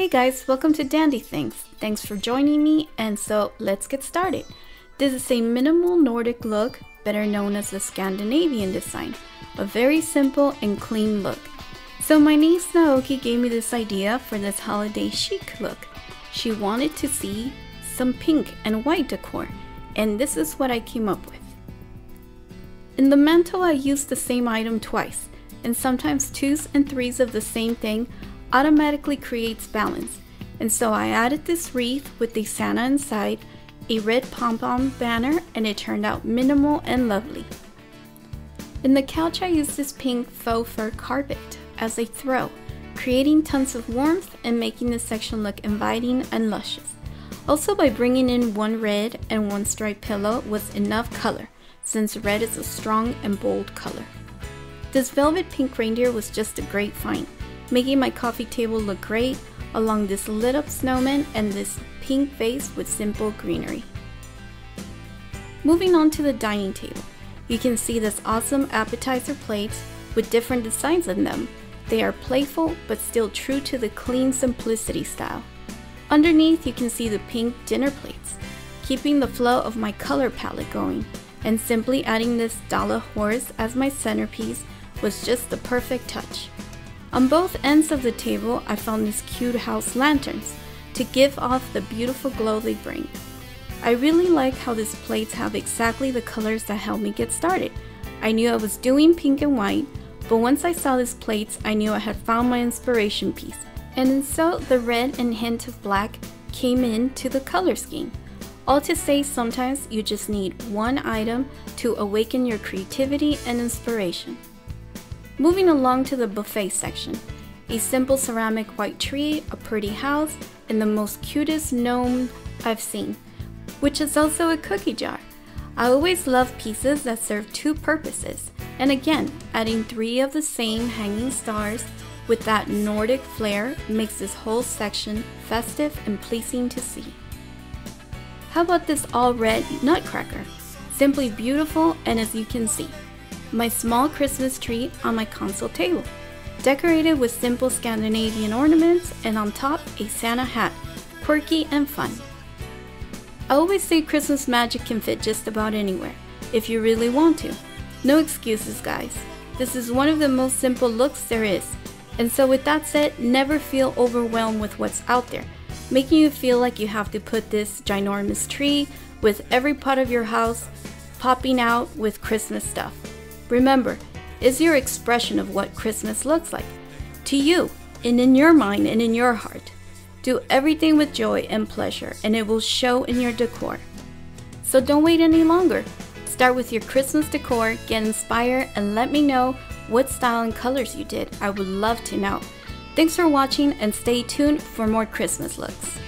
Hey guys, welcome to DandyThingz. Thanks for joining me, and so let's get started. This is a minimal Nordic look, better known as the Scandinavian design, a very simple and clean look. So my niece Naoki gave me this idea for this holiday chic look. She wanted to see some pink and white decor, and this is what I came up with. In the mantle I used the same item twice, and sometimes twos and threes of the same thing automatically creates balance. And so I added this wreath with the Santa inside, a red pom-pom banner, and it turned out minimal and lovely. In the couch I used this pink faux fur carpet as a throw, creating tons of warmth and making the section look inviting and luscious. Also by bringing in one red and one striped pillow was enough color, since red is a strong and bold color. This velvet pink reindeer was just a great find, making my coffee table look great along this lit up snowman and this pink vase with simple greenery. Moving on to the dining table, you can see this awesome appetizer plates with different designs on them. They are playful but still true to the clean simplicity style. Underneath you can see the pink dinner plates, keeping the flow of my color palette going, and simply adding this dala horse as my centerpiece was just the perfect touch. On both ends of the table, I found these cute house lanterns to give off the beautiful glow they bring. I really like how these plates have exactly the colors that helped me get started. I knew I was doing pink and white, but once I saw these plates, I knew I had found my inspiration piece. And so the red and hint of black came into the color scheme. All to say sometimes you just need one item to awaken your creativity and inspiration. Moving along to the buffet section. A simple ceramic white tree, a pretty house, and the most cutest gnome I've seen, which is also a cookie jar. I always love pieces that serve two purposes, and again, adding three of the same hanging stars with that Nordic flair makes this whole section festive and pleasing to see. How about this all red nutcracker? Simply beautiful and as you can see, my small Christmas tree on my console table, decorated with simple Scandinavian ornaments and on top a Santa hat, quirky and fun. I always say Christmas magic can fit just about anywhere, if you really want to. No excuses guys, this is one of the most simple looks there is. And so with that said, never feel overwhelmed with what's out there, making you feel like you have to put this ginormous tree with every part of your house popping out with Christmas stuff. Remember, is your expression of what Christmas looks like to you and in your mind and in your heart. Do everything with joy and pleasure, and it will show in your decor. So don't wait any longer. Start with your Christmas decor, get inspired, and let me know what style and colors you did. I would love to know. Thanks for watching and stay tuned for more Christmas looks.